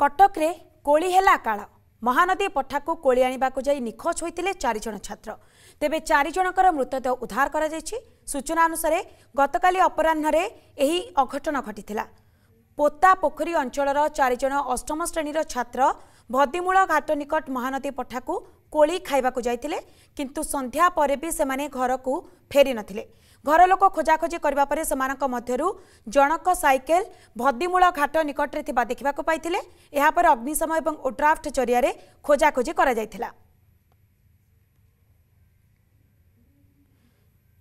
କଟକରେ କୋଳି ହେଲା କାଳ ମହାନଦୀ ପଠାକୁ କୋଳି ଆଣିବାକୁ ଯାଇ ନିଖୋଜ ହୋଇଥିଲେ ଚାରିଜଣ ଛାତ୍ର ତେବେ ଚାରିଜଣଙ୍କର ମୃତଦେହ ଉଦ୍ଧାର କରାଯାଇଛି ସୂଚନା ଅନୁସାରେ ଗତକାଲି ଅପରାହ୍ନରେ ଏହି ଅଘଟଣ ଘଟିଥିଲା ପୋତା ପୋଖରୀ ଅଞ୍ଚଳର ଚାରିଜଣ ଅଷ୍ଟମ ଶ୍ରେଣୀର ଛାତ୍ର ଭଦିମୂଳ ଘାଟ ନିକଟ ମହାନଦୀ ପଠାକୁ कोली खावाक जाते कि संध्यापर भी से घर को फेरी नथिले घरलोक खोजाखोजी करने से जड़क सैकेल भद्दीमूल घाट निकटे देखा पाई यापर अग्निशम और ओड्राफ्ट जरिया खोजाखोजी कर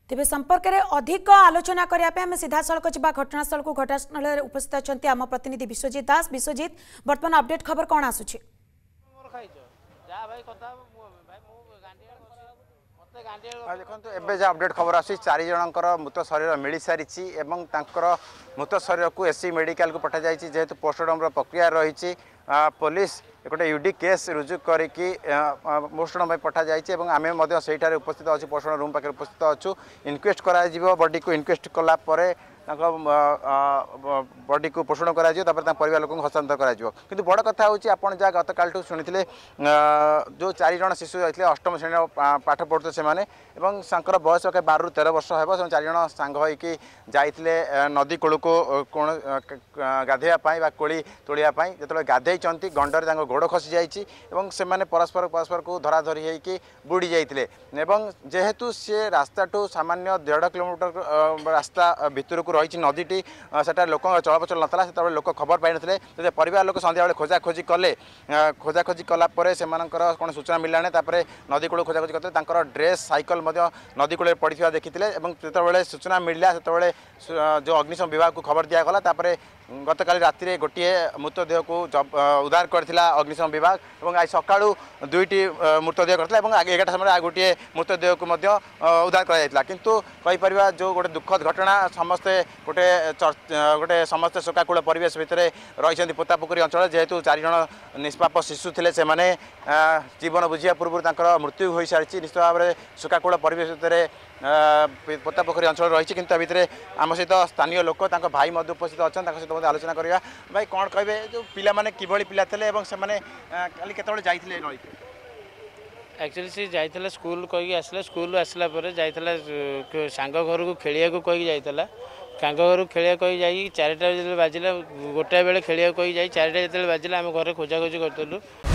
तेज संपर्क में अधिक आलोचना करने सीधासख जा घटनास्थल को घटनास्थल में उस्थित अच्छा आम प्रतिनिधि विश्वजित दास विश्वजित बर्तमान अपडेट खबर कौन आसुच्छी ଦେଖନ୍ତୁ ଏବେ ଯେଉଁ ଅପଡ଼େଟ୍ ଖବର ଆସୁଛି ଚାରି ଜଣଙ୍କର ମୃତ ଶରୀର ମିଳିସାରିଛି ଏବଂ ତାଙ୍କର ମୃତ ଶରୀରକୁ ଏସ୍ସି ମେଡ଼ିକାଲକୁ ପଠାଯାଇଛି ଯେହେତୁ ପୋଷ୍ଟମର୍ଟମ୍ର ପ୍ରକ୍ରିୟା ରହିଛି ପୋଲିସ ଗୋଟେ ୟୁଡି କେସ୍ ରୁଜୁ କରିକି ପୋଷ୍ଟମର୍ଟମ୍ ପାଇଁ ପଠାଯାଇଛି ଏବଂ ଆମେ ମଧ୍ୟ ସେଇଠାରେ ଉପସ୍ଥିତ ଅଛୁ ପୋଷ୍ଟମର୍ଟମ୍ ରୁମ୍ ପାଖରେ ଉପସ୍ଥିତ ଅଛୁ ଇନକ୍ୱେଷ୍ଟ କରାଯିବ ବଡିକୁ ଇନକ୍ୱେଷ୍ଟ କଲା ପରେ ତାଙ୍କ ତାଙ୍କ ବଡ଼ିକୁ ପୋଷଣ କରାଯିବ କରାଯିବ ତାପରେ ପରିବାର ଲୋକଙ୍କୁ बडी को पोषण कर हस्तांतर कर बड़ कथा हूँ आप जहाँ गतकाल शुणी जो चारिजण शिशु जाते अष्टम श्रेणी पाठ ବାରରୁ ତେର ବର୍ଷ ହେବ बारु ଚାରିଜଣ ସାଙ୍ଗ ହୋଇକି ଯାଇଥିଲେ ନଦୀ କୂଳକୁ जाते ଗାଧୋଇବା ପାଇଁ ବା गाधेवाई ତୋଳିବା ପାଇଁ ଯେତେବେଳେ ଗାଧୋଇଛନ୍ତି ଗଣ୍ଡରେ ତାଙ୍କ ଗୋଡ଼ ଖସିଯାଇଛି ଏବଂ ସେମାନେ ପରସ୍ପର ପରସ୍ପରକୁ ଧରାଧରି होईक ବୁଡ଼ି ଯାଇଥିଲେ ଏବଂ ଯେହେତୁ ସିଏ ରାସ୍ତାଠୁ ସାମାନ୍ୟ ଦେଢ଼ କିଲୋମିଟର ରାସ୍ତା ଭିତରକୁ रहिँची नदीटी लोक चलप्रचल लोक खबर पाइन त्यो परिवार लोक सन्ध्याबे खोजाखोजी कले खोजाखोजी कलाप्रो सूचना मिला नदीकूल खोजाखोजी गर्दै तर ड्रेस सइकल नदीकूले पडियर देखिएँ त्यो सूचना मिलला मिलाएर जो अग्निशम को खबर दिला गतकाली गोटे मृतदेहको जब उद्धार गरि अग्निशम विभाग सकालु दुईटी मृतदेह घटाइला एघटा मृतदेह को मृतदेहको उद्धार गराइला जो गए दुखद घटना समे गए गोटे समस्त शुखाकुल परिवेश भित्र रह पोतापोखरी अञ्चल जु चारिज निष्पाप शिशु ले जीवन बुझा पूर्व मृत्यु हुसिन्छ निश्चित भावाकुल परिवेशभित्र पोतापोखरी अञ्चल रहेछ किन भित्र आमसहित स्थानीय लोकता भाइ उपस्थित अनि सहित म आलोचना भाइ कन्बे पिभली पिले खालि केतवटाइले नीति एक्चुअली सिए स्कुल आसे को आसलापे साङ्गरको खेराइला କାଙ୍କ ଘରୁ ଖେଳିବାକୁ କହି ଯାଇକି ଚାରିଟା ଯେତେବେଳେ ବାଜିଲା ଗୋଟାଏ ବେଳେ ଖେଳିବାକୁ କହି ଯାଇ ଚାରିଟା ଯେତେବେଳେ ବାଜିଲା ଆମେ ଘରେ ଖୋଜାଖୋଜି କରିଥିଲୁ